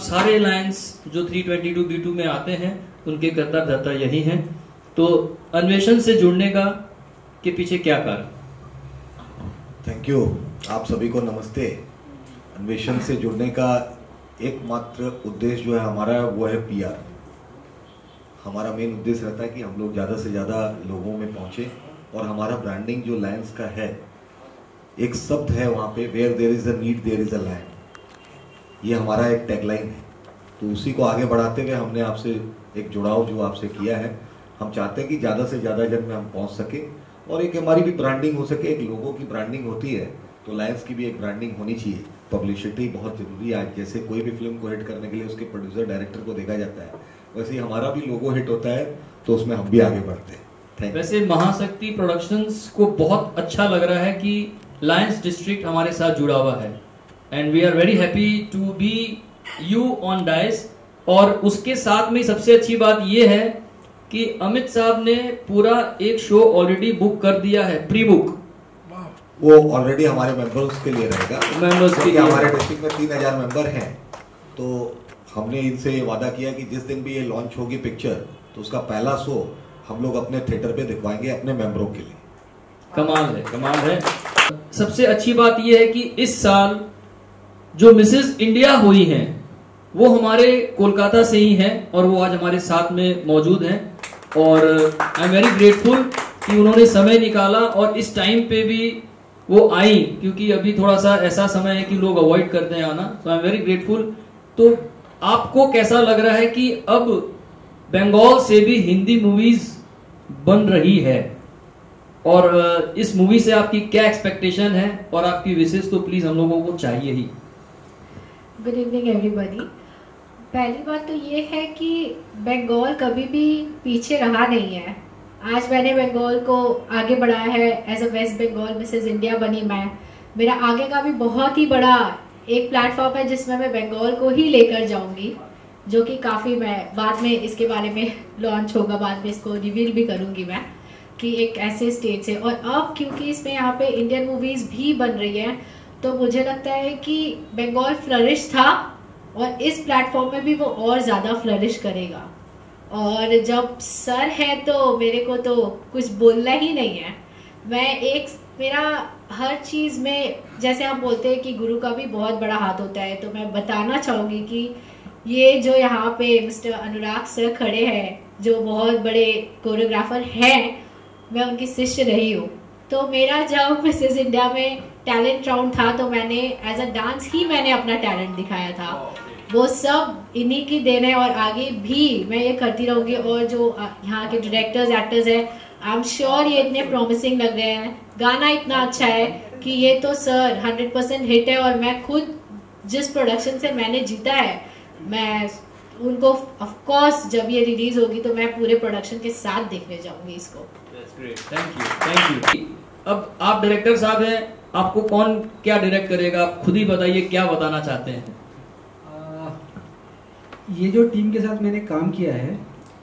सारे लाइंस जो 322 B2 में आते हैं, उनके कर्ता धर्ता यही हैं। तो अन्वेषण से जुड़ने का के पीछे क्या कारण? थैंक यू आप सभी को नमस्ते। अन्वेषण से जुड़ने का एकमात्र उद्देश्य जो है हमारा, वो है पीआर हमारा मेन उद्देश्य रहता है कि हम लोग ज़्यादा से ज़्यादा लोगों में पहुँचे और हमारा ब्रांडिंग जो लायंस का है, एक शब्द है वहाँ पे where there is a need there is a land ये हमारा एक टैगलाइन है। तो उसी को आगे बढ़ाते हुए हमने आपसे एक जुड़ाव जो आपसे किया है, हम चाहते हैं कि ज़्यादा से ज़्यादा जन में हम पहुँच सकें और एक हमारी भी ब्रांडिंग हो सके, एक लोगों की ब्रांडिंग होती है तो लायंस की भी एक ब्रांडिंग होनी चाहिए। पब्लिसिटी बहुत ज़रूरी है। आज जैसे कोई भी फ़िल्म को हिट करने के लिए उसके प्रोड्यूसर डायरेक्टर को देखा जाता है, वैसे ही हमारा भी लोगो हिट होता है तो उसमें हम भी आगे बढ़ते हैं। वैसे महाशक्ति प्रोडक्शंस को बहुत अच्छा लग रहा है कि लायंस डिस्ट्रिक्ट हमारे साथ जुड़ा हुआ है। And we are very happy to be you on dice और उसके साथ में सबसे अच्छी बात यह है कि अमित साहब ने पूरा एक शो ऑलरेडी बुक कर दिया है प्री बुक वो ऑलरेडी हमारे मेंबर्स के लिए रहेगा। Members के लिए। हमारे डिस्ट्रिक्ट में तीन हज़ार मेंबर हैं। तो हमने इनसे ये वादा किया कि जिस दिन भी ये लॉन्च होगी पिक्चर तो उसका पहला शो हम लोग अपने थिएटर पे दिखवाएँगे अपने मेंबरों के लिए। कमाल है कमाल है। सबसे अच्छी बात यह है कि इस साल जो मिसेस इंडिया हुई हैं, वो हमारे कोलकाता से ही हैं और वो आज हमारे साथ में मौजूद हैं। और आई एम वेरी ग्रेटफुल कि उन्होंने समय निकाला और इस टाइम पे भी वो आई, क्योंकि अभी थोड़ा सा ऐसा समय है कि लोग अवॉइड करते हैं आना। तो आई एम वेरी ग्रेटफुल तो आपको कैसा लग रहा है कि अब बंगाल से भी हिंदी मूवीज़ बन रही है? और इस मूवी से आपकी क्या एक्सपेक्टेशन है? और आपकी विशेष तो प्लीज़ हम लोगों को चाहिए ही। गुड इवनिंग एवरीबॉडी पहली बात तो ये है कि बंगाल कभी भी पीछे रहा नहीं है। आज मैंने बंगाल को आगे बढ़ाया है। As a West Bengal Mrs India बनी मैं। मेरा आगे का भी बहुत ही बड़ा एक प्लेटफॉर्म है जिसमें मैं बंगाल को ही लेकर जाऊँगी, जो कि काफ़ी मैं बाद में इसके बारे में लॉन्च होगा। बाद में इसको रिवील भी करूँगी मैं कि एक ऐसे स्टेट से। और अब क्योंकि इसमें यहाँ पे इंडियन मूवीज़ भी बन रही हैं तो मुझे लगता है कि बंगाल फ्लरिश था और इस प्लेटफॉर्म में भी वो और ज़्यादा फ्लरिश करेगा। और जब सर है तो मेरे को तो कुछ बोलना ही नहीं है। मैं एक, मेरा हर चीज़ में, जैसे हम बोलते हैं कि गुरु का भी बहुत बड़ा हाथ होता है तो मैं बताना चाहूँगी कि ये जो यहाँ पे मिस्टर अनुराग सर खड़े हैं, जो बहुत बड़े कोरियोग्राफर हैं, मैं उनकी शिष्य रही हूँ। तो मेरा जब मिसेज इंडिया में टैलेंट राउंड था तो मैंने एज अ डांस ही मैंने अपना टैलेंट दिखाया था। वो सब इन्हीं की देन है और आगे भी मैं ये करती रहूँगी और जो यहाँ के डायरेक्टर्स एक्टर्स हैं आई एम श्योर ये इतने प्रॉमिसिंग लग रहे हैं। गाना इतना अच्छा है कि ये तो सर हंड्रेड परसेंट हिट है और मैं खुद जिस प्रोडक्शन से मैंने जीता है, मैं उनको ऑफ़ कोर्स जब ये रिलीज़ होगी तो मैं पूरे प्रोडक्शन के साथ देखने जाऊँगी इसको। थैंक यू थैंक यू अब आप डायरेक्टर साहब हैं आपको कौन क्या डायरेक्ट करेगा? आप खुद ही बताइए क्या बताना चाहते हैं? आ, ये जो टीम के साथ मैंने काम किया है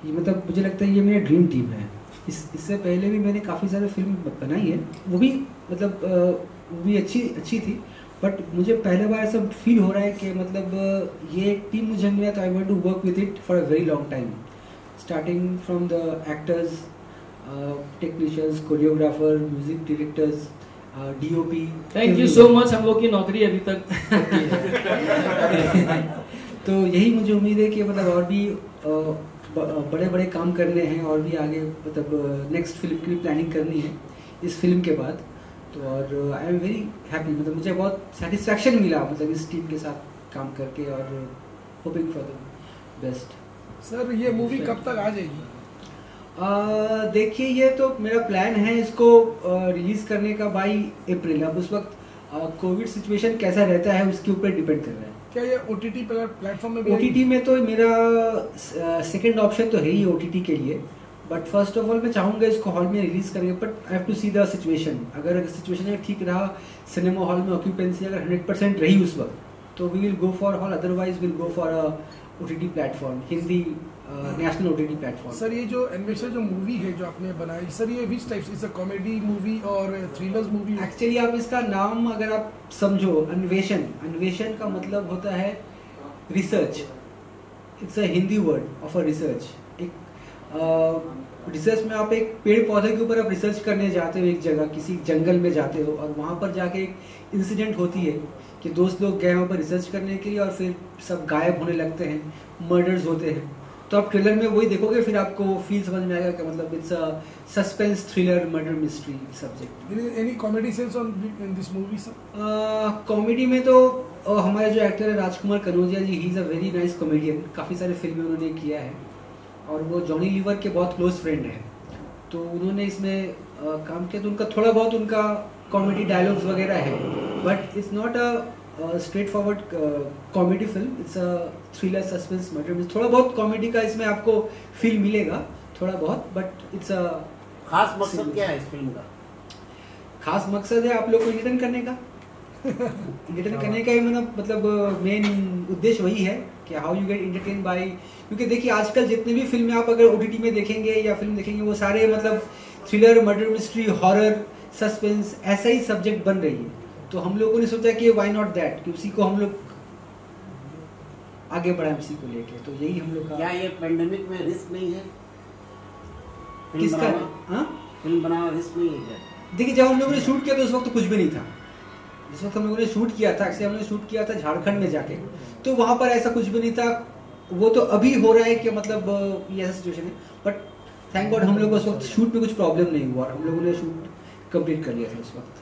ये मतलब मुझे लगता है ये मेरी ड्रीम टीम है। इस इससे पहले भी मैंने काफ़ी सारे फ़िल्म बनाई है। वो भी मतलब वो भी अच्छी अच्छी थी। बट मुझे पहले बार ऐसा फील हो रहा है कि मतलब ये एक टीम मुझे मिला तो I want to work with it for a very long time starting from the actors technicians choreographer music directors DOP thank you so much हम लोग की नौकरी अभी तक तो यही मुझे उम्मीद है कि मतलब और भी बड़े बड़े काम करने हैं और भी आगे मतलब नेक्स्ट फ़िल्म की प्लानिंग करनी है इस फ़िल्म के बाद। तो और आई एम वेरी हैप्पी मतलब मुझे बहुत सेटिस्फैक्शन मिला मतलब इस टीम के साथ काम करके और hoping for the best sir ये मूवी कब तक आ जाएगी? देखिए ये तो मेरा प्लान है इसको रिलीज़ करने का बाई अप्रैल अब उस वक्त कोविड सिचुएशन कैसा रहता है उसके ऊपर डिपेंड कर रहा है। क्या ये ओटीटी प्लेटफॉर्म में भी ओ में तो मेरा सेकंड ऑप्शन तो है ही ओटीटी के लिए। बट फ़र्स्ट ऑफ़ ऑल मैं चाहूँगा इसको हॉल में रिलीज़ करेंगे but I have to see the situation अगर सिचुएशन ठीक रहा सिनेमा हॉल में ऑक्यूपेंसी अगर हंड्रेड परसेंट रही उस वक्त तो we will go for hall otherwise will go for O T T platform Hindi national O T T platform sir ये जो एनिमेशन जो मूवी है जो आपने बनाई सर ये which type is a comedy movie और थ्रिलर्स मूवी एक्चुअली आप इसका नाम अगर आप समझो अन्वेषण अन्वेषण का मतलब होता है research it's a Hindi word of a research research में आप एक पेड़ पौधे के ऊपर आप रिसर्च करने जाते हो एक जगह किसी जंगल में जाते हो और वहाँ पर जाके एक इंसिडेंट होती है कि दोस्त लोग गए वहाँ पर रिसर्च करने के लिए और फिर सब गायब होने लगते हैं मर्डर्स होते हैं। तो आप ट्रेलर में वही देखोगे फिर आपको फील समझ में आएगा कि मतलब it's a suspense thriller murder mystery subject any comedy sense on in this movie sir comedy में तो uh, हमारे जो एक्टर है Rajkumar Kanaujia ji he is a very nice comedian काफ़ी सारे फ़िल्में उन्होंने किया है। और वो जॉनी लीवर के बहुत क्लोज फ्रेंड हैं। तो उन्होंने इसमें काम किया तो उनका थोड़ा बहुत उनका कॉमेडी डायलॉग्स वगैरह है। But it's not a straightforward comedy film it's a thriller suspense murder थोड़ा बहुत कॉमेडी का इसमें आपको फील मिलेगा थोड़ा बहुत बट इट्स अ खास मकसद क्या है इस फ़िल्म का? खास मकसद है आप लोग को रिटर्न करने का। रिटर्न करने का ही मतलब मतलब मेन उद्देश्य वही है कि how you get entertain by क्योंकि देखिए आजकल जितने भी फ़िल्में आप अगर ओटीटी में देखेंगे या फ़िल्म देखेंगे वो सारे मतलब thriller murder mystery horror suspense ऐसा ही सब्जेक्ट बन रही है। तो हम लोगों ने सोचा कि वाई नॉट दैट कि उसी को हम लोग आगे बढ़ाएँ उसी को लेके। तो यही हम लोग क्या का ये पेंडेमिक में रिस्क नहीं है? फ़िल्म किसका हाँ? फ़िल्म बनाना रिस्क नहीं है देखिए जब हम लोगों ने शूट किया तो उस वक्त कुछ भी नहीं था। जिस वक्त हम लोगों ने शूट किया था एक्चुअली हमने शूट किया था झारखंड में जाके। तो वहाँ पर ऐसा कुछ भी नहीं था। वो तो अभी हो रहा है कि मतलब ये ऐसा सिचुएशन है। बट थैंक गॉड हम लोग उस वक्त शूट में कुछ प्रॉब्लम नहीं हुआ हम लोगों ने शूट कंप्लीट कर लिया था उस वक्त।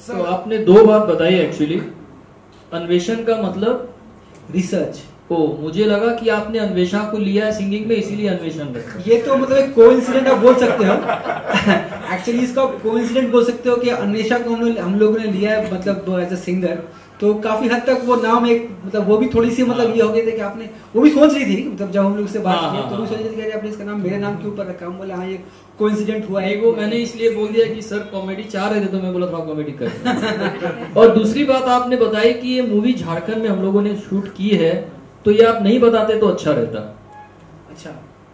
तो आपने दो बात बताई एक्चुअली अन्वेषण का मतलब रिसर्च ओ मुझे लगा कि आपने अन्वेषा को लिया है सिंगिंग में इसीलिए अन्वेषण रखा ये तो मतलब एक कोइंसिडेंट आप बोल सकते हो। एक्चुअली इसका कोइंसिडेंट बोल सकते हो कि अन्वेषा को हम लोग हम लोगों ने लिया है मतलब एज अ सिंगर तो काफ़ी हद तक वो नाम एक मतलब वो भी थोड़ी सी मतलब ये हो गई थी कि आपने वो भी सोच रही थी मतलब जब हम लोग से बात हाँ, की हाँ, तो वो हाँ। सोच रही थी कि आपने इसका नाम मेरे नाम के ऊपर रखा हम बोले हाँ ये कोइंसिडेंट हुआ है। वो मैंने इसलिए बोल दिया कि सर कॉमेडी चाह रहे थे तो मैं बोला थोड़ा कॉमेडी कर और दूसरी बात आपने बताई कि ये मूवी झारखंड में हम लोगों ने शूट की है। तो ये आप नहीं बताते तो अच्छा रहता। अच्छा।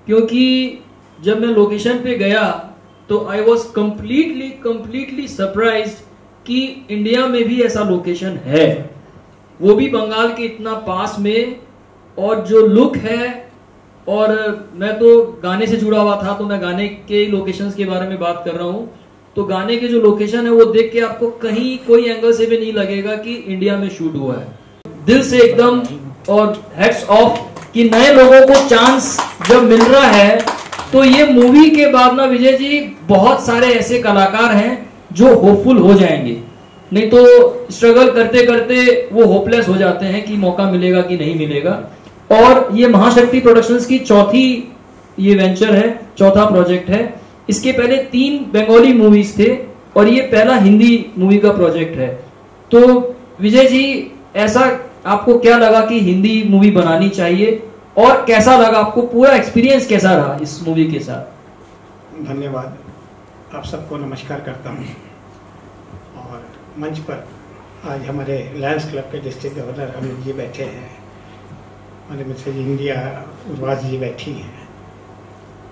क्योंकि जब मैं लोकेशन पे गया तो I was completely completely surprise कि इंडिया में भी ऐसा लोकेशन है। वो भी बंगाल के इतना पास में और जो लुक है और मैं तो गाने से जुड़ा हुआ था तो मैं गाने के लोकेशंस के बारे में बात कर रहा हूँ। तो गाने के जो लोकेशन है वो देख के आपको कहीं कोई एंगल से भी नहीं लगेगा कि इंडिया में शूट हुआ है। दिल से एकदम और हेड्स ऑफ़ कि नए लोगों को चांस जब मिल रहा है तो ये मूवी के बाद ना विजय जी, बहुत सारे ऐसे कलाकार हैं जो होपफुल हो जाएँगे। नहीं तो स्ट्रगल करते करते वो होपलेस हो जाते हैं कि मौका मिलेगा कि नहीं मिलेगा। और ये महाशक्ति प्रोडक्शंस की चौथी ये वेंचर है, चौथा प्रोजेक्ट है। इसके पहले तीन बंगाली मूवीज़ थे और ये पहला हिंदी मूवी का प्रोजेक्ट है। तो विजय जी, ऐसा आपको क्या लगा कि हिंदी मूवी बनानी चाहिए? और कैसा लगा आपको? पूरा एक्सपीरियंस कैसा रहा इस मूवी के साथ? धन्यवाद। आप सबको नमस्कार करता हूँ। और मंच पर आज हमारे लायंस क्लब के डिस्ट्रिक्ट गवर्नर अमित जी बैठे हैं। हमारे मिसेज इंडिया उर्वास जी बैठी हैं।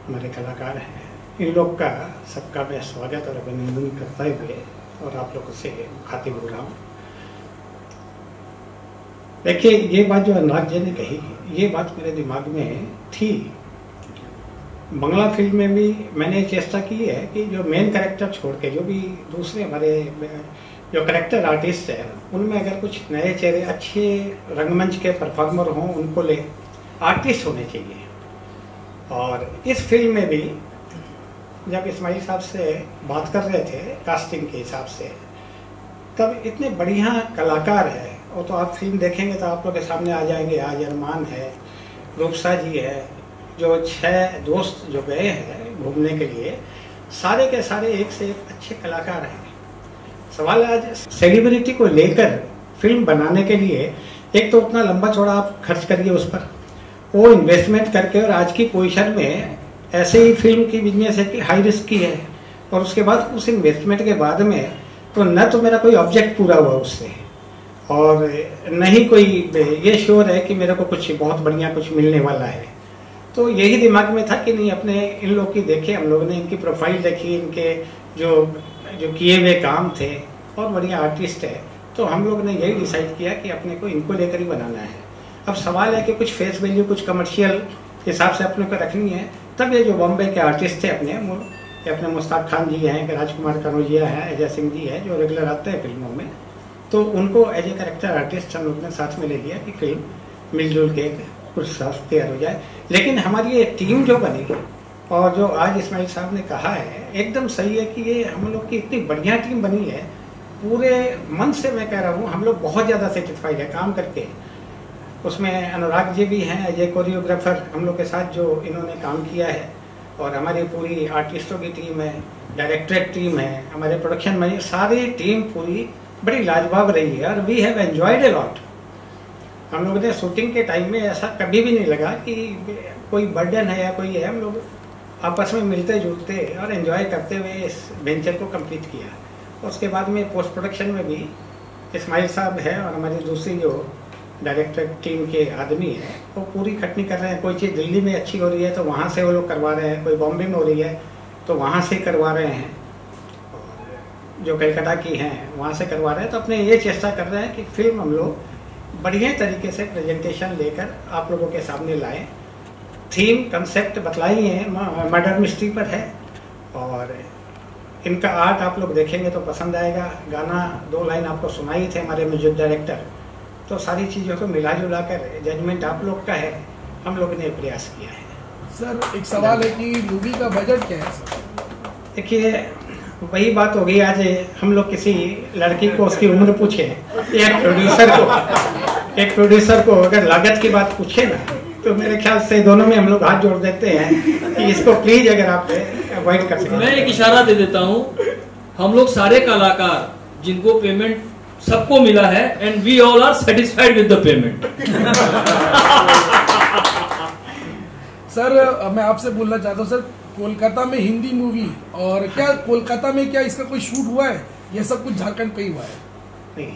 हमारे कलाकार हैं। इन लोग का सबका मैं स्वागत और अभिनंदन करते हुए और आप लोगों से खातिब हो रहा हूँ देखिए, ये बात जो अनुराग जी ने कही, ये बात मेरे दिमाग में थी। बंगला फ़िल्म में भी मैंने चेष्टा की है कि जो मेन कैरेक्टर छोड़ के, जो भी दूसरे हमारे, जो करेक्टर आर्टिस्ट है, उनमें अगर कुछ नए चेहरे, अच्छे रंगमंच के परफॉर्मर हों, उनको ले आर्टिस्ट होने चाहिए। और इस फ़िल्म में भी जब इस्माइल साहब से बात कर रहे थे कास्टिंग के हिसाब से, तब इतने बढ़िया कलाकार है और तो आप फ़िल्म देखेंगे तो आप लोग के सामने आ जाएँगे आज अरमान है, रूपसा जी है, जो छह दोस्त जो गए हैं घूमने के लिए, सारे के सारे एक से एक अच्छे कलाकार हैं। सवाल आज सेलिब्रिटी को लेकर फ़िल्म बनाने के लिए एक तो उतना लंबा चौड़ा आप खर्च करिए उस पर। वो इन्वेस्टमेंट करके और आज की पोजीशन में ऐसे ही फ़िल्म की बिज़नेस है कि हाई रिस्क की है। और उसके बाद उस इन्वेस्टमेंट के बाद में तो न तो मेरा कोई ऑब्जेक्ट पूरा हुआ उससे। और नहीं कोई, ये श्योर है कि मेरे को कुछ बहुत बढ़िया कुछ मिलने वाला है। तो यही दिमाग में था कि नहीं, अपने इन लोग की देखे, हम लोगों ने इनकी प्रोफ़ाइल देखी, इनके जो जो किए हुए काम थे और बढ़िया आर्टिस्ट है। तो हम लोग ने यही डिसाइड किया कि अपने को इनको लेकर ही बनाना है। अब सवाल है कि कुछ फेस वैल्यू कुछ कमर्शियल हिसाब से अपने को रखनी है, तब ये जो बॉम्बे के आर्टिस्ट थे अपने अपने मुश्ताक खान जी हैं, राजकुमार कनौजिया हैं, अजय सिंह जी हैं, जो रेगुलर आते हैं फ़िल्मों में। तो उनको एज ए करेक्टर आर्टिस्ट हम लोग ने साथ में ले लिया कि फ़िल्म मिलजुल के कुछ साफ़ तैयार हो जाए। लेकिन हमारी ये टीम जो बनी और जो आज इसमाइल साहब ने कहा है, एकदम सही है कि ये हम लोग की इतनी बढ़िया टीम बनी है, पूरे मन से मैं कह रहा हूँ, हम लोग बहुत ज़्यादा सेटिस्फाइड है काम करके। उसमें अनुराग जी भी हैं ए कोरियोग्राफर हम लोग के साथ जो इन्होंने काम किया है और हमारी पूरी आर्टिस्टों की टीम है डायरेक्टरेट टीम है, हमारे प्रोडक्शन में सारी टीम पूरी बड़ी लाजवाब रही है और we have enjoyed a lot हम लोगों ने शूटिंग के टाइम में ऐसा कभी भी नहीं लगा कि कोई बर्डन है या कोई है। हम लोग आपस में मिलते जुलते और एंजॉय करते हुए इस वेंचर को कंप्लीट किया। उसके बाद में पोस्ट प्रोडक्शन में भी इस्माइल साहब है और हमारी दूसरी जो डायरेक्टर टीम के आदमी है, वो पूरी खटनी कर रहे हैं। कोई चीज़ दिल्ली में अच्छी हो रही है तो वहाँ से वो लोग करवा रहे हैं। कोई बॉम्बे में हो रही है तो वहाँ से करवा रहे हैं। जो कलकत्ता की हैं वहाँ से करवा रहे हैं तो अपने ये चेष्टा कर रहे हैं कि फ़िल्म हम लोग बढ़िया तरीके से प्रेजेंटेशन लेकर आप लोगों के सामने लाएँ। थीम कंसेप्ट बतलाई है मर्डर मिस्ट्री पर है और इनका आर्ट आप लोग देखेंगे तो पसंद आएगा। गाना दो लाइन आपको सुनाई थे हमारे म्यूज़िक डायरेक्टर तो सारी चीज़ों को मिला जुला कर जजमेंट आप लोग का है हम लोग ने प्रयास किया है। सर एक सवाल है कि मूवी का बजट क्या है देखिए वही बात हो गई आज हम लोग किसी लड़की को उसकी उम्र पूछे एक प्रोड्यूसर को एक प्रोड्यूसर को अगर लागत की बात पूछे ना तो मेरे ख्याल से दोनों में हम लोग हाथ जोड़ देते हैं कि इसको प्लीज़ अगर आप अवॉइड कर सकें मैं एक इशारा दे देता हूँ हम लोग सारे कलाकार जिनको पेमेंट सबको मिला है and we all are satisfied with the payment sir मैं आपसे बोलना चाहता हूँ सर कोलकाता में हिंदी मूवी और क्या कोलकाता में क्या इसका कोई शूट हुआ है? ये सब कुछ झारखंड पे ही हुआ है।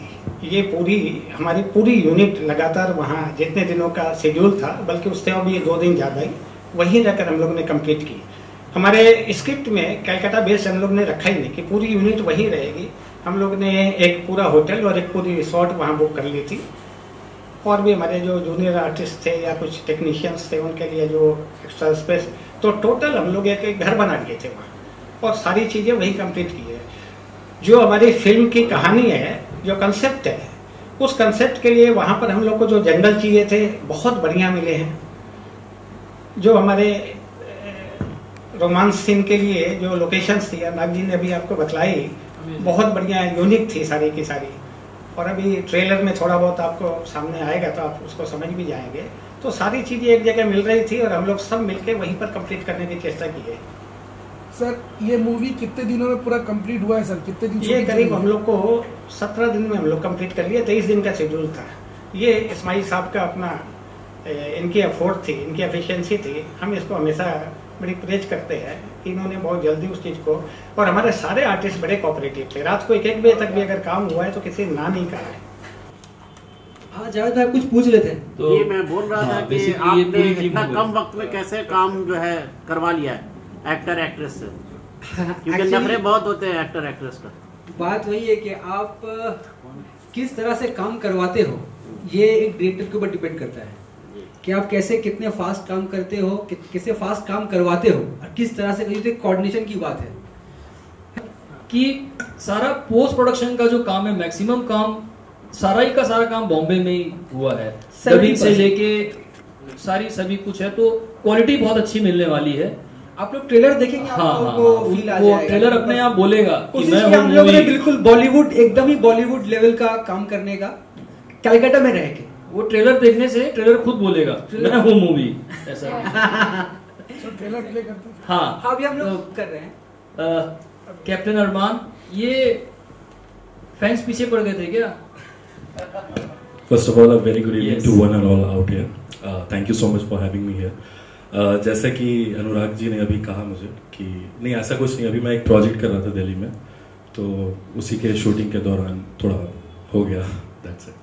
ये पूरी, हमारी पूरी यूनिट लगातार वहाँ जितने दिनों का शेड्यूल था, बल्कि उससे अभी दो दिन ज़्यादा ही, वहीं रहकर हम लोग ने कंप्लीट की। हमारे स्क्रिप्ट में कैलकाटा बेस हम लोग ने रखा ही नहीं कि पूरी यूनिट वहीं रहेगी। हम लोग ने एक पूरा होटल और एक पूरी रिसोर्ट वहाँ बुक कर ली थी। और भी हमारे जो जूनियर आर्टिस्ट थे या कुछ टेक्नीशियंस थे, उनके लिए जो एक्स्ट्रा स्पेस तो टोटल हम लोग एक घर बना लिए थे वहाँ। और सारी चीज़ें वहीं कंप्लीट की है। जो हमारी फ़िल्म की कहानी है जो कंसेप्ट है उस कंसेप्ट के लिए वहाँ पर हम लोग को जो जंगल चाहिए थे बहुत बढ़िया मिले हैं। जो हमारे रोमांस सीन के लिए जो लोकेशंस थी नाग जी ने अभी आपको बतलाई बहुत बढ़िया यूनिक थी सारी की सारी। और अभी ट्रेलर में थोड़ा बहुत आपको सामने आएगा तो आप उसको समझ भी जाएँगे। तो सारी चीज़ें एक जगह मिल रही थी और हम लोग सब मिलके वहीं पर कंप्लीट करने की चेष्टा की है। सर ये मूवी कितने दिनों में पूरा कंप्लीट हुआ है सर? कितने दिन ये करीब हम लोग को सत्रह दिन में हम लोग कंप्लीट कर लिए तेईस दिन का शेड्यूल था। ये इस्माइल साहब का अपना इनकी अफोर्ड थी इनकी एफिशिएंसी थी। हम इसको हमेशा बड़ी प्रेज करते हैं कि इन्होंने बहुत जल्दी उस चीज़ को और हमारे सारे आर्टिस्ट बड़े कॉपरेटिव थे। रात को एक एक बजे तक भी अगर काम हुआ है तो किसी ना नहीं कहा है। हाँ जावेद भाई कुछ पूछ लेते हैं। तो ये मैं बोल रहा हाँ, था कि आपने इतना कम वक्त में कैसे काम जो है करवा लिया है एक्टर एक्ट्रेस से? क्योंकि नखरे बहुत होते हैं एक्टर एक्ट्रेस का। बात वही है कि आप किस तरह से काम करवाते हो ये एक डायरेक्टर के ऊपर डिपेंड करता है। कि आप कैसे कितने फास्ट काम करते हो कि, किसे फास्ट काम करवाते हो और किस तरह से कहीं कोऑर्डिनेशन की बात है। कि सारा पोस्ट प्रोडक्शन का जो काम है मैक्सिमम काम सारा ही का सारा काम बॉम्बे में ही हुआ है। डबिंग से लेके सारी सभी कुछ है तो क्वालिटी बहुत अच्छी मिलने वाली है। आप लोग ट्रेलर देखेंगे हाँ हाँ वो, वो ट्रेलर अपने आप बोलेगा कि मैं हम लोगों ने बिल्कुल बॉलीवुड एकदम ही बॉलीवुड लेवल का काम करने का कैलकाटा में रह के। वो ट्रेलर देखने से ट्रेलर खुद बोलेगा मैं हूँ मूवी ऐसा। ट्रेलर प्ले करते हाँ। हाँ। अभी हम लोग कर रहे हैं। कैप्टन अरमान ये फैंस पीछे पड़ गए थे क्या? First of all, a very good evening yes. to one and all out here. Uh, thank you so much for having me here. Uh, जैसे कि अनुराग जी ने अभी कहा मुझे कि नहीं ऐसा कुछ नहीं अभी मैं एक प्रोजेक्ट कर रहा था दिल्ली में तो उसी के शूटिंग के दौरान थोड़ा हो गया दैट्स इट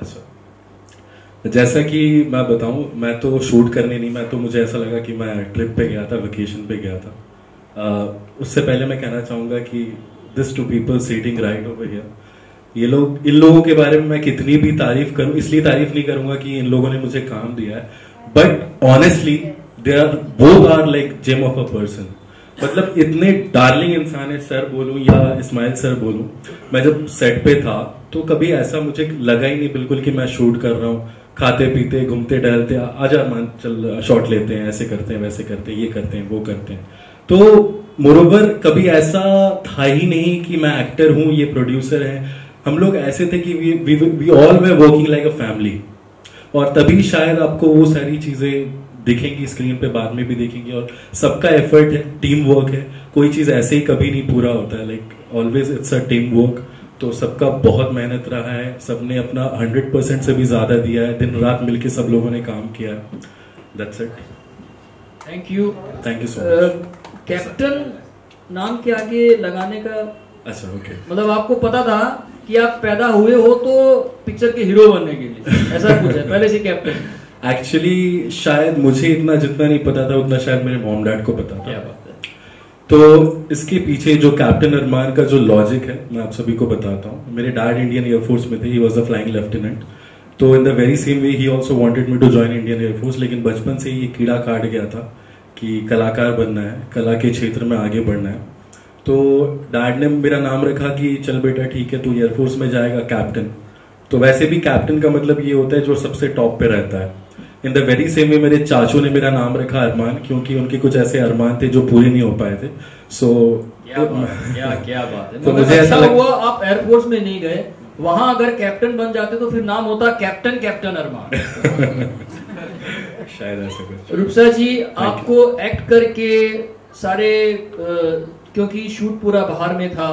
अच्छा जैसा कि मैं बताऊँ मैं तो शूट करने नहीं मैं तो मुझे ऐसा लगा कि मैं ट्रिप पे गया था वेकेशन पे गया था uh, उससे पहले मैं कहना चाहूँगा कि this two people sitting right over here ये लोग, इन लोगों के बारे में मैं कितनी भी तारीफ़ करूँ, इसलिए तारीफ़ नहीं करूँगा कि इन लोगों ने मुझे काम दिया है। But honestly they are both are like gem of a person मतलब इतने डार्लिंग इंसान है सर बोलूँ या इस्माइल सर बोलूँ, मैं जब सेट पे था तो कभी ऐसा मुझे लगा ही नहीं बिल्कुल कि मैं शूट कर रहा हूँ। खाते पीते, घूमते टहलते, आजा मान चल शॉट लेते हैं, ऐसे करते हैं, वैसे करते हैं, ये करते हैं, वो करते हैं। तो मोरोवर कभी ऐसा था ही नहीं कि मैं एक्टर हूँ, ये प्रोड्यूसर है हम लोग ऐसे थे कि we all were working like a family और तभी शायद आपको वो सारी चीज़ें दिखेंगी स्क्रीन पे बाद में भी देखेंगे और सबका एफर्ट है टीम वर्क है। कोई चीज़ ऐसे ही कभी नहीं पूरा होता है like always it's a team work तो सबका बहुत मेहनत रहा है सबने अपना हंड्रेड परसेंट से भी ज़्यादा दिया है दिन रात मिलके सब लोगों ने काम किया। है that's it thank you thank you so much captain नाम के आगे लगाने का अच्छा ओके मतलब आपको पता था कि आप पैदा हुए हो तो पिक्चर के हीरो बनने के लिए। ऐसा कुछ है पहले से कैप्टन एक्चुअली शायद मुझे इतना जितना नहीं पता था उतना शायद मेरे मॉम डैड को पता क्या था बात है। तो इसके पीछे जो कैप्टन अरमान का जो लॉजिक है मैं आप सभी को बताता हूँ। मेरे डैड इंडियन एयरफोर्स में थे he was a flying lieutenant तो in the very same way he also wanted me to join Indian air force लेकिन बचपन से ही ये कीड़ा काट गया था कि कलाकार बनना है कला के क्षेत्र में आगे बढ़ना है। तो डैड ने मेरा नाम रखा कि चल बेटा ठीक है तू एयरफोर्स में जाएगा कैप्टन तो वैसे भी कैप्टन का मतलब ये होता है जो सबसे टॉप पे रहता है. In the very same way मेरे चाचू ने मेरा नाम रखा अरमान क्योंकि उनके कुछ ऐसे अरमान थे जो पूरे नहीं हो पाए थे. सो क्या बात क्या क्या बात है. तो मुझे ऐसा अच्छा लग- हुआ आप एयरफोर्स में नहीं गए. वहाँ अगर कैप्टन बन जाते तो फिर नाम होता कैप्टन कैप्टन अरमान. शायद ऐसा कुछ। रूपसा जी आपको एक्ट करके सारे क्योंकि शूट पूरा बाहर में था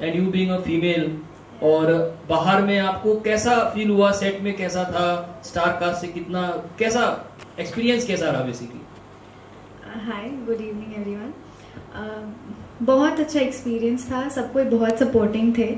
and you being a female और बाहर में आपको कैसा फील हुआ सेट में कैसा था स्टार कास्ट से कितना, कैसा एक्सपीरियंस कैसा रहा basically hi good evening everyone बहुत अच्छा एक्सपीरियंस था, सब कोई बहुत सपोर्टिंग थे.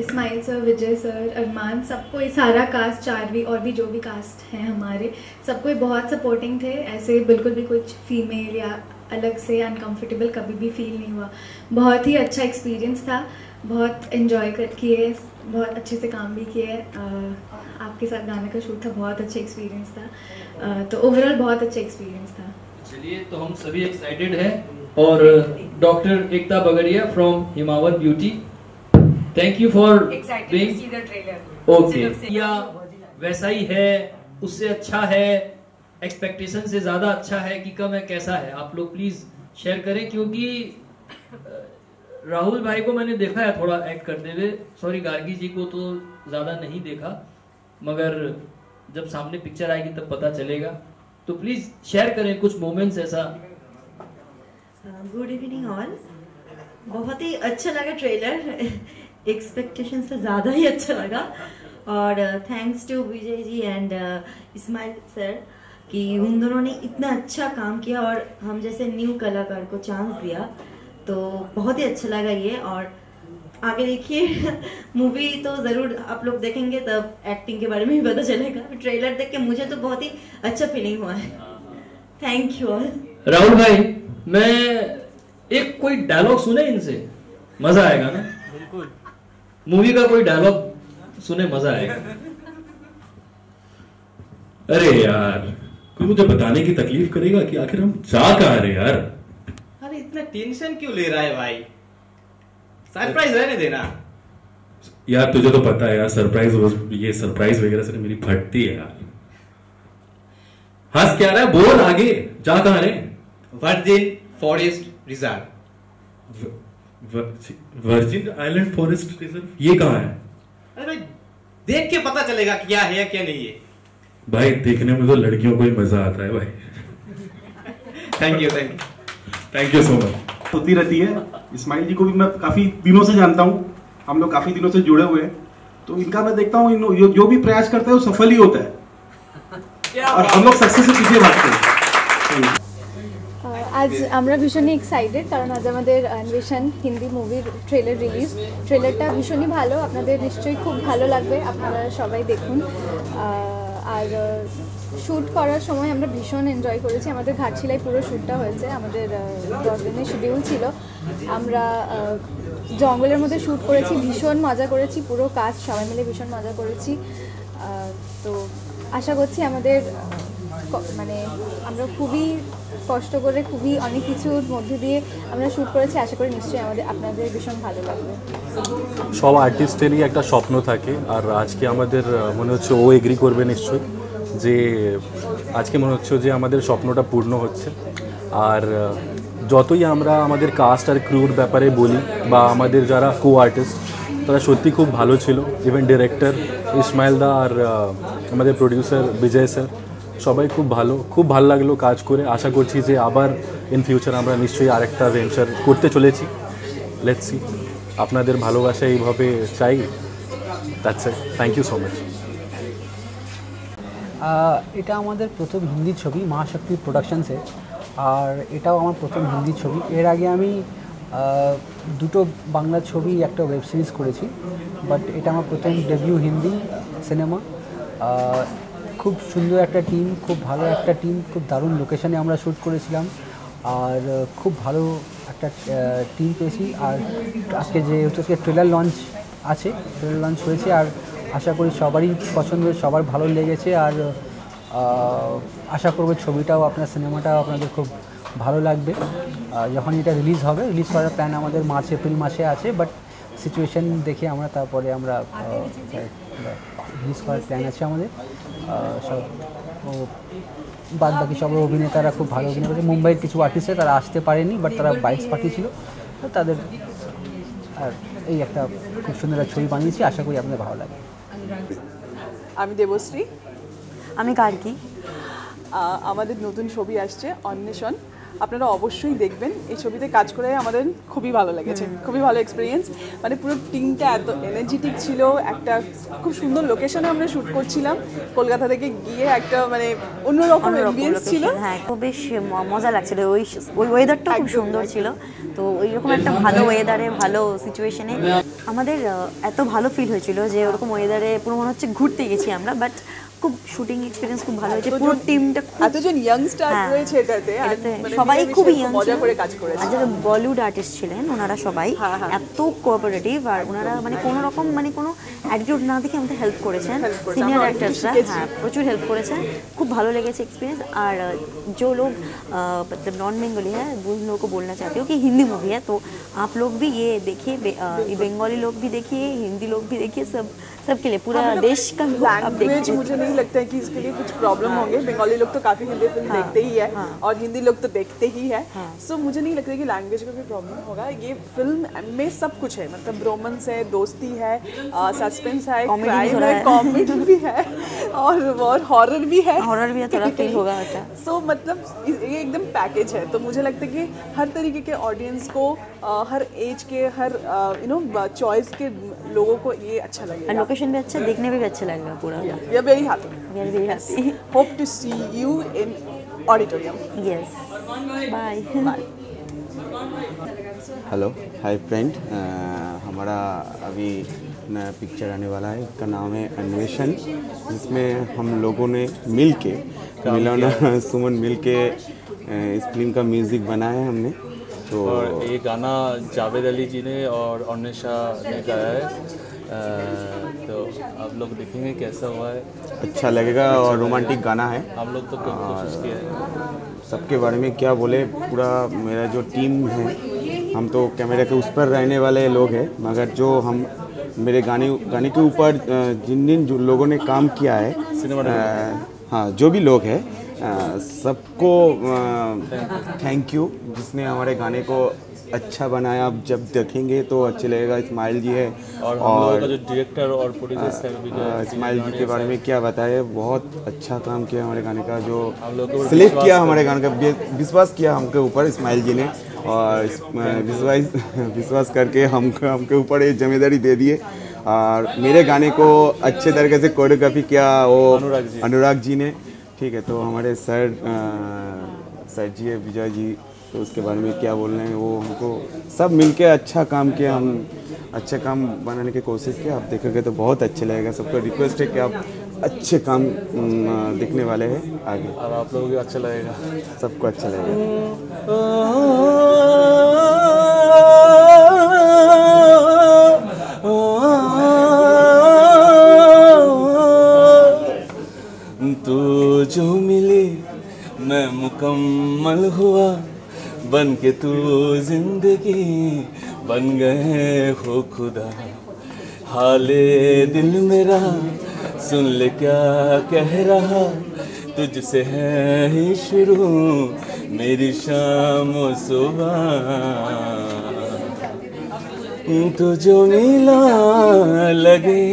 इस्माइल सर विजय सर अरमान सब कोई, सारा कास्ट चार भी और भी जो भी कास्ट हैं हमारे, सब कोई बहुत सपोर्टिंग थे. ऐसे बिल्कुल भी कुछ फीमेल या अलग से अनकंफर्टेबल कभी भी फील नहीं हुआ। बहुत ही अच्छा एक्सपीरियंस था। बहुत इन्जॉय कर किए बहुत अच्छे से काम भी किए। आपके साथ गाने का शूट था बहुत अच्छा एक्सपीरियंस था। तो ओवरऑल बहुत अच्छा एक्सपीरियंस था। चलिए तो हम सभी एक्साइटेड हैं और doctor Ekta Bagadia from Himavat beauty thank you for trailer. Okay या वैसा ही है उससे अच्छा है एक्सपेक्टेशन से ज़्यादा अच्छा है कि कम है, कैसा है? आप लोग प्लीज़ शेयर करें, क्योंकि राहुल भाई को मैंने देखा है थोड़ा एक्ट करते हुए। सॉरी गार्गी जी को तो ज़्यादा नहीं देखा, मगर जब सामने पिक्चर आएगी तब पता चलेगा। तो प्लीज़ शेयर करें कुछ मोमेंट्स ऐसा। गुड इवनिंग ऑल बहुत ही अच्छा लगा ट्रेलर एक्सपेक्टेशन से ज़्यादा ही अच्छा लगा। और thanks to Vijay ji and Ismail sir कि उन दोनों ने इतना अच्छा काम किया और हम जैसे न्यू कलाकार को चांस दिया तो बहुत ही अच्छा लगा ये। और आगे देखिए मूवी तो ज़रूर आप लोग देखेंगे तब एक्टिंग के बारे में भी पता चलेगा। ट्रेलर देख के मुझे तो बहुत ही अच्छा फीलिंग हुआ है। थैंक यू ऑल राहुल भाई मैं एक कोई डायलॉग सुने इनसे? मज़ा आएगा ना? बिल्कुल। मूवी का कोई डायलॉग सुने मज़ा आएगा। अरे यार। कोई मुझे बताने की तकलीफ़ करेगा कि आखिर हम जा कहाँ रहे यार? अरे इतना टेंशन क्यों ले रहा है भाई? सरप्राइज़ रहने देना। यार तुझे तो पता है यार सरप्राइज़ ये सरप्राइज़ वगैरह से मेरी फटती है यार। हंस क्या रहा है? बोल आगे जा कहाँ रहे virgin forest reserve virgin island forest reserve ये कहाँ है? अरे भाई देख के पता चलेगा क्या है क्या नहीं है। भाई देखने में तो लड़कियों को ही मजा आता है भाई thank you thank you thank you so much होती रहती है इस्माइल जी को भी मैं काफी दिनों से जानता हूँ हम लोग काफी दिनों से जुड़े हुए हैं तो इनका मैं देखता हूँ इन- जो- जो भी प्रयास करता है वो सफल ही होता है और हम लोग सक्सेस से पीछे भागते हैं আজ আমরা ভীষণই এক্সাইটেড কারণ আজ আমাদের অন্বেষণ হিন্দি মুভির ট্রেলার রিলিজ ট্রেলারটা ভীষণই ভালো আপনাদের নিশ্চয়ই খুব ভালো লাগবে আপনারা সবাই দেখুন আহ, আর শ্যুট করার সময় আমরা ভীষণ এনজয় করেছি। আমাদের ঘাটশিলায় পুরো শ্যুটটা হয়েছে। আমাদের দশ দিনের শিডিউল ছিল। আমরা জঙ্গলের মধ্যে শ্যুট করেছি, ভীষণ মজা করেছি। পুরো কাজ সবাই মিলে ভীষণ মজা করেছি। তো আশা করছি আমাদের মানে আমরা খুবই কষ্ট করে খুবই অনেক কিছুর মধ্যে দিয়ে আমরা শ্যুট করেছি। আশা করি নিশ্চয়ই আমাদের আপনাদের ভীষণ ভালো লাগবে। সব আর্টিস্টেরই একটা স্বপ্ন থাকে। আর আজকে আমাদের মনে হচ্ছে ও এগ্রি করবে নিশ্চয়ই যে, আজকে মনে হচ্ছে যে আমাদের স্বপ্নটা পূর্ণ হচ্ছে। আর যতই আমরা আমাদের কাস্ট আর ক্রুর ব্যাপারে বলি বা আমাদের যারা কো আর্টিস্ট তারা সত্যি খুব ভালো ছিল। ইভেন ডিরেক্টর ইসমাইল দা আর আমাদের প্রডিউসার বিজয় স্যার সবাই খুব ভালো খুব ভালো লাগল কাজ করে। আশা করছি যে আবার ইন ফিউচার আমরা নিশ্চয়ই আরেকটা ভেঞ্চার করতে চলেছি। লেটস সি আপনাদের ভালোবাসা এইভাবে চাই। That's thank you so much এটা আমাদের প্রথম হিন্দি ছবি মহাশক্তি প্রোডাকশানসে আর এটাও আমার প্রথম হিন্দি ছবি। এর আগে আমি দুটো বাংলা ছবি, একটা ওয়েব সিরিজ করেছি। বাট এটা আমার প্রথম ডেবিউ হিন্দি সিনেমা খুব সুন্দর একটা টিম খুব ভালো একটা টিম খুব দারুণ লোকেশানে আমরা শ্যুট করেছিলাম। আর খুব ভালো একটা টিম পেয়েছি। আর আজকে যে হচ্ছে ট্রেলার লঞ্চ আছে ট্রেলার লঞ্চ হয়েছে। আর আশা করি সবারই পছন্দ সবার ভালো লেগেছে। আর আশা করব ছবিটাও আপনার সিনেমাটাও আপনাদের খুব ভালো লাগবে। যখন এটা রিলিজ হবে রিলিজ করার প্ল্যান আমাদের মার্চ এপ্রিল মাসে আছে। বাট সিচুয়েশন দেখে আমরা তারপরে আমরা রিলিজ করার প্ল্যান আছে আমাদের। সব ও বাদ বাকি সব অভিনেতারা খুব ভালো অভিনয় করেছে। মুম্বাইয়ের কিছু আর্টিস্টে তারা আসতে পারেনি বাট তারা বাইকস পাঠিয়েছিল। তো তাদের আর এই একটা খুব সুন্দর একটা ছবি বানিয়েছি আশা করি আপনাদের ভালো লাগে আমি দেবশ্রী। আমি কার্কি। আমাদের নতুন ছবি আসছে অন্বেষণ। আপনারা অবশ্যই দেখবেন। এই ছবিতে কাজ করে আমাদের খুবই ভালো লেগেছে। খুবই ভালো এক্সপিরিয়েন্স মানে পুরো টিমটা এত এনার্জেটিক ছিল একটা খুব সুন্দর লোকেশনে আমরা শ্যুট করছিলাম। কলকাতা থেকে গিয়ে একটা মানে অন্যরকম অ্যাম্বিয়েন্স ছিল। হ্যাঁ খুব বেশ মজা লাগছিল। ওই ওই ওয়েদারটা খুব সুন্দর ছিল। তো ওইরকম একটা ভালো ওয়েদারে ভালো সিচুয়েশনে আমাদের এত ভালো ফিল হয়েছিল যে ওরকম ওয়েদারে পুরো মনে হচ্ছে ঘুরতে গেছি আমরা। বাট খুব শুটিং খুব ভালো হয়েছে। পুরো টিমটা এতজন ইয়াং হ্যাঁ। স্টার রয়েছে এটাতে মানে সবাই খুব ইয়াং মজা করে কাজ করেছে। যারা বলিউড আর্টিস্ট ছিলেন ওনারা সবাই। হ্যাঁ, হ্যাঁ। এত কোঅপারেটিভ আর ওনারা মানে কোনো রকম মানে কোনো অ্যাটিটিউড না দেখে আমাদের হেল্প করেছেন। সিনিয়র অ্যাক্টার্সরা হ্যাঁ প্রচুর হেল্প করেছেন খুব ভালো লেগেছে এক্সপিরিয়েন্স আর যে লোক मतलब नॉन बंगाली है उन কো বলনা চাহতে चाहती কি হিন্দি মুভি হ্যাঁ তো আপ লোক लोग भी ये देखिए बंगाली लोग भी देखिए हिंदी लोग सबके लिए पूरा देश का लैंग्वेज मुझे नहीं लगता है कि इसके लिए कुछ प्रॉब्लम होंगे बंगाली लोग तो काफ़ी हिंदी फ़िल्म हाँ, देखते ही है हाँ। और हिंदी लोग तो देखते ही है हाँ। सो मुझे नहीं लगता कि लैंग्वेज का कोई प्रॉब्लम होगा ये फ़िल्म में सब कुछ है मतलब रोमांस है दोस्ती है सस्पेंस है क्राइम है है। कॉमेडी भी है और और हॉरर भी है हॉरर भी है, थोड़ा feel होगा वैसा। सो मतलब ये एकदम पैकेज है तो मुझे लगता है कि हर तरीके के ऑडियंस को हर एज के हर यू नो चॉइस के लोगों को ये अच्छा लगेगा लोकेशन भी अच्छा देखने में भी अच्छा लगेगा पूरा We are very happy. We are very happy. Hope to see you in auditorium. Yes. Bye. Bye. Hello hi friend हमारा अभी नया पिक्चर आने वाला है इसका नाम है अन्वेषण जिसमें हम लोगों ने मिल के मिलन सुमन मिल के इस फ़िल्म का म्यूज़िक बनाया है हमने तो और ये गाना जावेद अली जी ने और अर्निशा ने गाया है तो आप लोग देखेंगे कैसा हुआ है। अच्छा लगेगा अच्छा और रोमांटिक गाना है। हम लोग तो कोशिश सबके बारे में क्या बोले पूरा मेरा जो टीम है हम तो कैमरे के उस पर रहने वाले लोग हैं मगर जो हम मेरे गाने गाने के ऊपर जिन जिन जो लोगों ने काम किया है हाँ जो भी लोग हैं सबको थैंक यू जिसने हमारे गाने को अच्छा बनाया आप जब देखेंगे तो अच्छे लगेगा। इस्माइल जी है और हम का जो डायरेक्टर और प्रोड्यूसर है अ, इस्माइल जी के बारे में क्या बताए बहुत अच्छा काम किया हमारे गाने का जो हम सिलेक्ट किया हमारे गाने का विश्वास किया हमके ऊपर इस्माइल जी ने और विश्वास विश्वास करके हमको हमके ऊपर ये ज़िम्मेदारी दे दिए। और मेरे गाने को अच्छे तरीके से कोरियोग्राफी किया वो अनुराग जी। अनुराग जी ने। ठीक है तो हमारे सर सर जी है विजय जी तो उसके बारे में क्या बोल रहे हैं वो हमको सब मिलके अच्छा काम किया हम अच्छा काम बनाने की कोशिश किया आप देखोगे तो बहुत अच्छा लगेगा। सबको रिक्वेस्ट है कि आप अच्छे काम दिखने वाले हैं आगे। और आप लोगों को अच्छा लगेगा। सबको अच्छा लगेगा। बन के तू ज़िंदगी बन गए हो खुदा। हाले दिल मेरा, सुन ले क्या कह रहा। तुझसे है ही शुरू, मेरी शाम सुबह। तू जो मिला लगे,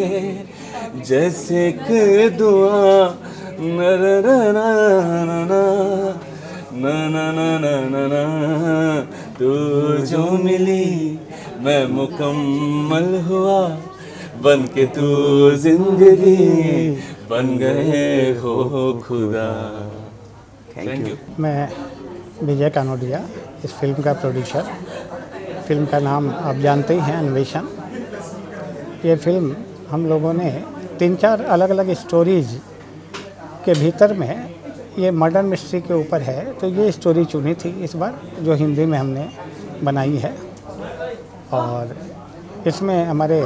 जैसे कि दुआ। न न न न। न न न न न न न तू जो मिली मैं मुकम्मल हुआ। बन के तू ज़िंदगी बन गए हो खुदा। थैंक यू मैं विजय कानोडिया इस फ़िल्म का प्रोड्यूसर फ़िल्म का नाम आप जानते ही हैं अन्वेषण। ये फ़िल्म हम लोगों ने तीन चार अलग अलग स्टोरीज के भीतर में ये मर्डर मिस्ट्री के ऊपर है तो ये स्टोरी चुनी थी इस बार, जो हिंदी में हमने बनाई है। और इसमें हमारे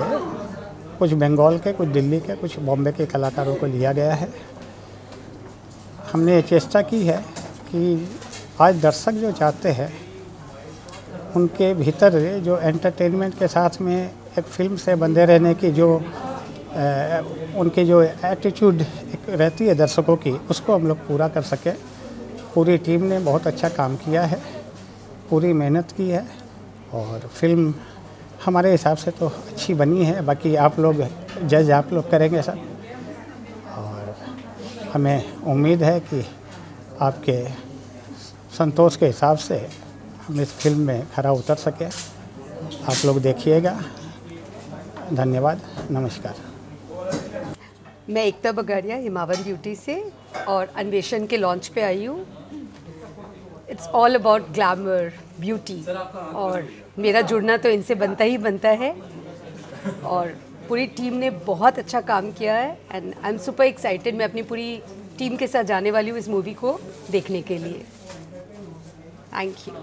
कुछ बंगाल के, कुछ दिल्ली के, कुछ बॉम्बे के कलाकारों को लिया गया है। हमने ये चेष्टा की है कि आज दर्शक जो चाहते हैं, उनके भीतर जो एंटरटेनमेंट के साथ में एक फ़िल्म से बंधे रहने की, जो उनकी जो एटीट्यूड रहती है दर्शकों की, उसको हम लोग पूरा कर सकें। पूरी टीम ने बहुत अच्छा काम किया है, पूरी मेहनत की है और फ़िल्म हमारे हिसाब से तो अच्छी बनी है। बाकी आप लोग जज आप लोग करेंगे सर और हमें उम्मीद है कि आपके संतोष के हिसाब से हम इस फ़िल्म में खरा उतर सके। आप लोग देखिएगा। धन्यवाद। नमस्कार। मैं एकता बगाड़िया हिमावन ब्यूटी से और अन्वेषण के लॉन्च पे आई हूँ। It's all about glamour beauty और मेरा जुड़ना तो इनसे बनता ही बनता है। और पूरी टीम ने बहुत अच्छा काम किया है and I am super excited मैं अपनी पूरी टीम के साथ जाने वाली हूँ इस मूवी को देखने के लिए। Thank you